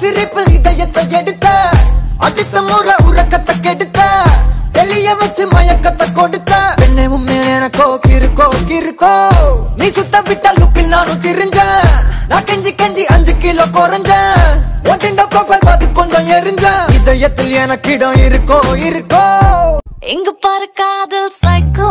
சிரிப்பில் இதயத்தை எடுத்த அடுத்த முறை உறக்கத்தை கெடுத்த தெளிய வச்சு மயக்கத்தை கொடுத்த. பெண்ணை உண்மை எனக்கோ கிருக்கோ கிருக்கோ. நீ சுத்த விட்ட லுப்பில் நானும் திரிஞ்சேன். நான் கெஞ்சி கெஞ்சி அஞ்சு கிலோ குறைஞ்சேன். ஒட்டிண்ட ப்ரொஃபைல் பார்த்து கொஞ்சம் எரிஞ்சேன். இதயத்தில் எனக்கிடம் இருக்கோ இருக்கோ. எங்க பாரு காதல் சைக்கோ